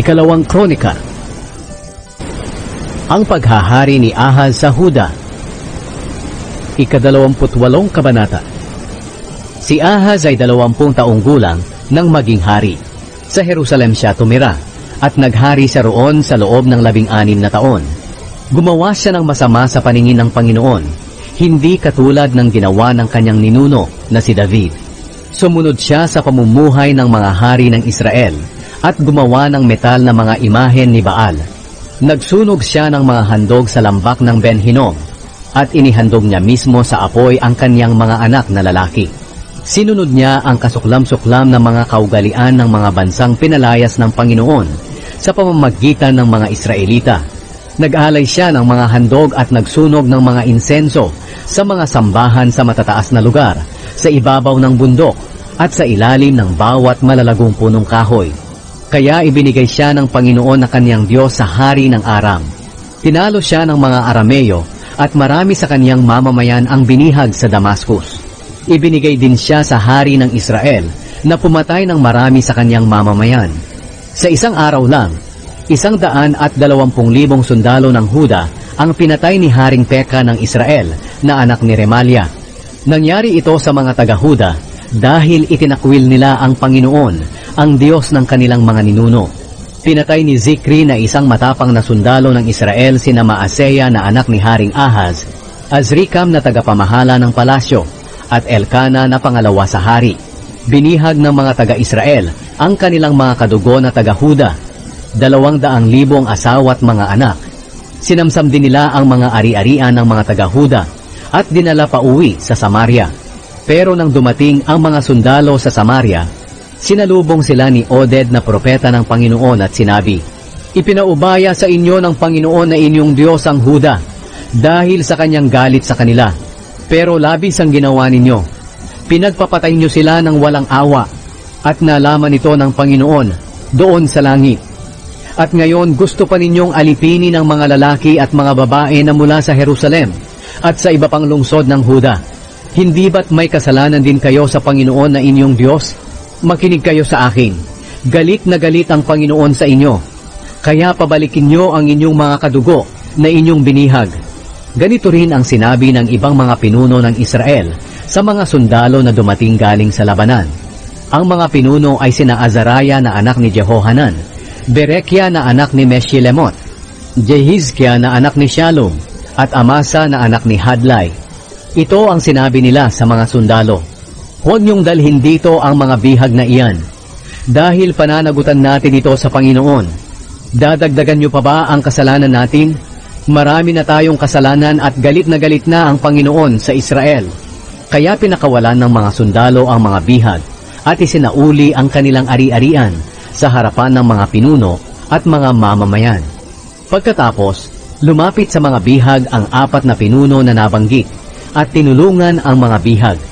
Ikalawang Kronika Ang paghahari ni Ahaz sa Huda Ikadalawamputwalong Kabanata Si Ahaz ay dalawampung taong gulang nang maging hari. Sa Jerusalem siya tumira at naghari siya roon sa loob ng labing-anim na taon. Gumawa siya ng masama sa paningin ng Panginoon, hindi katulad ng ginawa ng kanyang ninuno na si David. Sumunod siya sa pamumuhay ng mga hari ng Israel at gumawa ng metal na mga imahen ni Baal. Nagsunog siya ng mga handog sa lambak ng Ben Hinnom at inihandog niya mismo sa apoy ang kanyang mga anak na lalaki. Sinunod niya ang kasuklam-suklam ng mga kaugalian ng mga bansang pinalayas ng Panginoon sa pamamagitan ng mga Israelita. Nag-alay siya ng mga handog at nagsunog ng mga insenso sa mga sambahan sa matataas na lugar, sa ibabaw ng bundok, at sa ilalim ng bawat malalagong punong kahoy. Kaya ibinigay siya ng Panginoon na kanyang Diyos sa hari ng Aram. Tinalo siya ng mga Arameo at marami sa kanyang mamamayan ang binihag sa Damascus. Ibinigay din siya sa hari ng Israel na pumatay ng marami sa kanyang mamamayan. Sa isang araw lang, isang daan at dalawampung libong sundalo ng Huda ang pinatay ni Haring Peka ng Israel na anak ni Remalia. Nangyari ito sa mga taga-Huda dahil itinakwil nila ang Panginoon, ang Diyos ng kanilang mga ninuno. Pinatay ni Zikri na isang matapang na sundalo ng Israel sina Maaseya na anak ni Haring Ahaz, Azrikam na tagapamahala ng palasyo, at Elkana na pangalawa sa hari. Binihag ng mga taga-Israel ang kanilang mga kadugo na taga-Huda, dalawang daang libong asawa at mga anak. Sinamsam din nila ang mga ari-arian ng mga taga-Huda at dinala pa uwi sa Samaria. Pero nang dumating ang mga sundalo sa Samaria, sinalubong sila ni Oded na propeta ng Panginoon at sinabi, Ipinaubaya sa inyo ng Panginoon na inyong Diyos ang Huda dahil sa kanyang galit sa kanila. Pero labis ang ginawa ninyo. Pinagpapatay nyo sila ng walang awa at nalaman ito ng Panginoon doon sa langit. At ngayon gusto pa ninyong alipinin ang mga lalaki at mga babae na mula sa Jerusalem at sa iba pang lungsod ng Huda. Hindi ba't may kasalanan din kayo sa Panginoon na inyong Diyos? Makinig kayo sa akin. Galit na galit ang Panginoon sa inyo. Kaya pabalikin nyo ang inyong mga kadugo na inyong binihag. Ganito rin ang sinabi ng ibang mga pinuno ng Israel sa mga sundalo na dumating galing sa labanan. Ang mga pinuno ay sina Azariah na anak ni Jehohanan, Berekia na anak ni Meshilemot, Jehizkia na anak ni Shalom, at Amasa na anak ni Hadlai. Ito ang sinabi nila sa mga sundalo. Huwag niyong dalhin dito ang mga bihag na iyan, dahil pananagutan natin ito sa Panginoon. Dadagdagan niyo pa ba ang kasalanan natin? Marami na tayong kasalanan at galit na galit na ang Panginoon sa Israel. Kaya pinakawalan ng mga sundalo ang mga bihag at isinauli ang kanilang ari-arian sa harapan ng mga pinuno at mga mamamayan. Pagkatapos, lumapit sa mga bihag ang apat na pinuno na nabanggit at tinulungan ang mga bihag.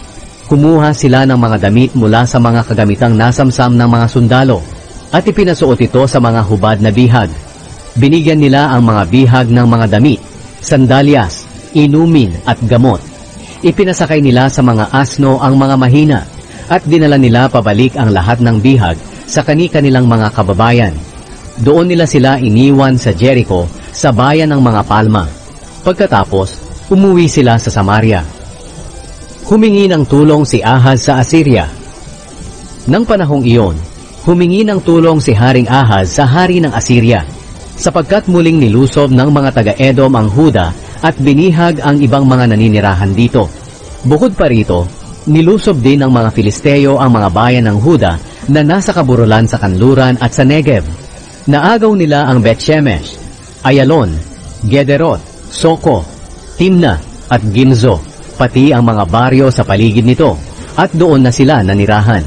Kumuha sila ng mga damit mula sa mga kagamitang nasamsam ng mga sundalo at ipinasuot ito sa mga hubad na bihag. Binigyan nila ang mga bihag ng mga damit, sandalyas, inumin at gamot. Ipinasakay nila sa mga asno ang mga mahina at dinala nila pabalik ang lahat ng bihag sa kani-kanilang mga kababayan. Doon nila sila iniwan sa Jericho sa bayan ng mga palma. Pagkatapos, umuwi sila sa Samaria. Humingi ng tulong si Ahaz sa Assyria. Nang panahong iyon, humingi ng tulong si Haring Ahaz sa hari ng Assyria, sapagkat muling nilusob ng mga taga-Edom ang Huda at binihag ang ibang mga naninirahan dito. Bukod pa rito, nilusob din ng mga Filisteo ang mga bayan ng Huda na nasa kaburulan sa kanluran at sa Negev. Naagaw nila ang Bet-Shemesh, Ayalon, Gederot, Soko, Timna at Gimzo, pati ang mga baryo sa paligid nito, at doon na sila nanirahan.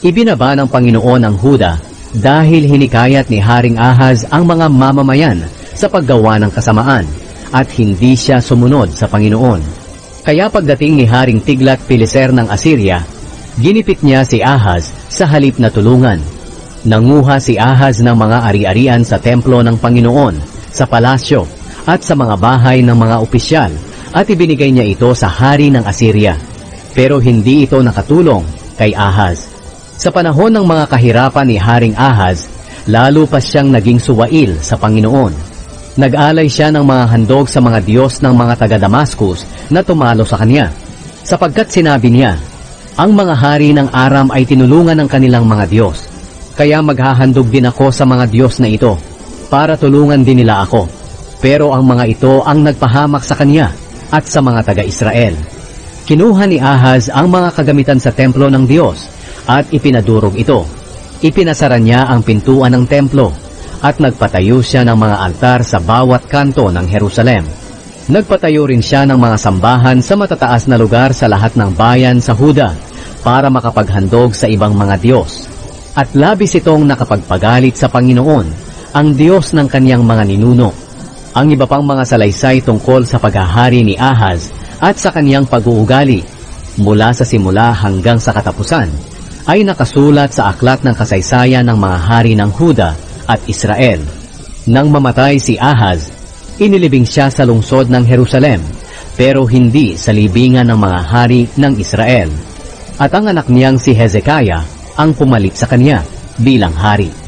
Ibinaba ng Panginoon ang Huda dahil hinikayat ni Haring Ahaz ang mga mamamayan sa paggawa ng kasamaan at hindi siya sumunod sa Panginoon. Kaya pagdating ni Haring Tiglat Pileser ng Assyria, ginipit niya si Ahaz sa halip na tulungan. Nanguha si Ahaz ng mga ari-arian sa templo ng Panginoon, sa palasyo, at sa mga bahay ng mga opisyal, at ibinigay niya ito sa hari ng Assyria. Pero hindi ito nakatulong kay Ahaz. Sa panahon ng mga kahirapan ni Haring Ahaz, lalo pa siyang naging suwail sa Panginoon. Nag-alay siya ng mga handog sa mga Diyos ng mga taga-Damascus na tumalo sa kanya. Sapagkat sinabi niya, ang mga hari ng Aram ay tinulungan ng kanilang mga Diyos. Kaya maghahandog din ako sa mga Diyos na ito, para tulungan din nila ako. Pero ang mga ito ang nagpahamak sa kanya at sa mga taga-Israel. Kinuha ni Ahaz ang mga kagamitan sa templo ng Diyos at ipinadurog ito. Ipinasara niya ang pintuan ng templo at nagpatayo siya ng mga altar sa bawat kanto ng Jerusalem. Nagpatayo rin siya ng mga sambahan sa matataas na lugar sa lahat ng bayan sa Huda para makapaghandog sa ibang mga Diyos. At labis itong nakapagpagalit sa Panginoon, ang Diyos ng kanyang mga ninuno. Ang iba pang mga salaysay tungkol sa paghahari ni Ahaz at sa kanyang pag-uugali mula sa simula hanggang sa katapusan ay nakasulat sa aklat ng kasaysayan ng mga hari ng Huda at Israel. Nang mamatay si Ahaz, inilibing siya sa lungsod ng Jerusalem, pero hindi sa libingan ng mga hari ng Israel. At ang anak niyang si Hezekiah ang pumalit sa kanya bilang hari.